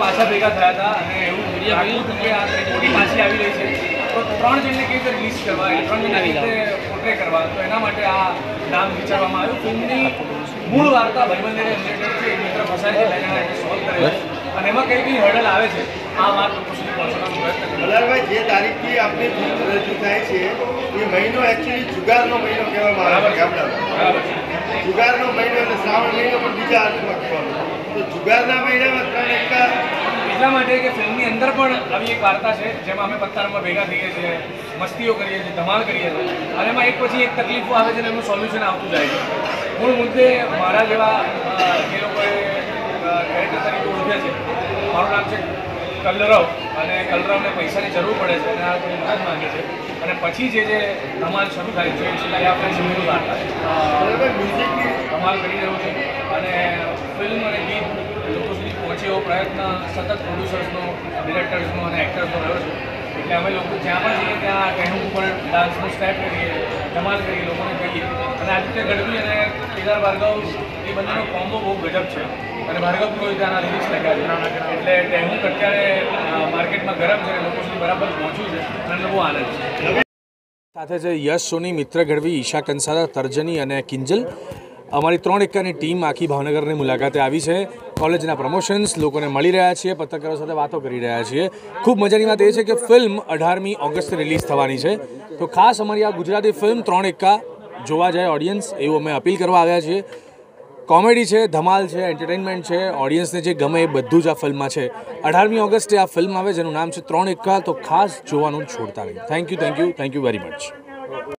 પાછા ભેગા થયા હતા અને એવું લાગતું કે આ મોટી પાછી આવી રહી છે. તો ત્રણ જણને કેવી રીતે રિલીઝ કરવા ત્રણ જણને કેવી રીતે કરવા? તો એના માટે આ નામ વિચારવામાં આવ્યું. ફિલ્મની મૂળ વાર્તા ભાઈબંધને રિલેટેડ ફસાય સોલ્વ કરે છે. અને એમાં કઈ કઈ હર્ડલ આવે છે આ વાત લોકો સુધી પહોંચવાનો પ્રયત્ન કર્યો જે તારીખથી આપની ફિલ્મ રજૂ થાય છે એ મહિનો એકચ્યુઅલી જુગારનો મહિનો કહેવામાં આવે છે ગામડામાં જુગારનો મહિનો એટલે શ્રાવણ મહિનો પણ બીજા અર્થમાં કહેવાનો તો જુગારના મહિનામાં ત્રણ એકા એટલા માટે કે ફિલ્મની અંદર પણ આવી એક વાર્તા છે જેમાં અમે પત્તારમાં ભેગા થઈએ છીએ મસ્તીઓ કરીએ છીએ ધમાલ કરીએ છીએ અને એમાં એક પછી એક તકલીફો આવે છે અને એનું સોલ્યુશન આવતું જાય છે. મૂળ મુદ્દે મારા જેવા જે લોકોએ કેરેક્ટર તરીકે ઓળખે છે મારું નામ છે કલરવ અને કલરવને પૈસાની જરૂર પડે છે અને આ થોડી મદદ માંગે છે. અને પછી જે જે ધમાલ શરૂ થાય છે છેલ્લા આપણે સમજવું મ્યુઝિકની ધમાલ કરી રહ્યું છે અને ફિલ્મ અને ગીત લોકો સુધી પહોંચે એવો પ્રયત્ન સતત પ્રોડ્યુસર્સનો ડિરેક્ટર્સનો અને એક્ટર્સનો રહ્યો છે. એટલે અમે લોકો જ્યાં પણ જઈએ ત્યાં કહેવું ઉપર ડાન્સનું સ્ટેપ કરીએ ધમાલ કરીએ લોકોને કહીએ. અને આદિત્ય ગઢવી અને કેદાર ભાર્ગવ એ બંનેનો કોમ્બો બહુ ગજબ છે. અને ભાર્ગવ પુરોહિત આના લિરિક્સ એટલે ટેહુક અત્યારે માર્કેટમાં ગરમ છે, લોકો સુધી બરાબર પહોંચ્યું છે અને બહુ આનંદ છે. સાથે છે યશ સોની, મિત્ર ગઢવી, ઈશા કંસારા, તર્જની અને કિંજલ. અમારી ત્રણ એકાની ટીમ આખી ભાવનગરની મુલાકાતે આવી છે. કોલેજના પ્રમોશન્સ લોકોને મળી રહ્યા છીએ, પત્રકારો સાથે વાતો કરી રહ્યા છીએ. ખૂબ મજાની વાત એ છે કે ફિલ્મ અઢારમી ઓગસ્ટ રિલીઝ થવાની છે. તો ખાસ અમારી આ ગુજરાતી ફિલ્મ ત્રણ એકા જોવા જાય ઓડિયન્સ, એવું અમે અપીલ કરવા આવ્યા છીએ. કોમેડી છે, ધમાલ છે, એન્ટરટેનમેન્ટ છે ઓડિયન્સને જે ગમે એ બધું જ આ ફિલ્મમાં છે. અઢારમી ઓગસ્ટે આ ફિલ્મ આવે, જેનું નામ છે ત્રણ એકા તો ખાસ જોવાનું છોડતા નહીં thank you thank you thank you very much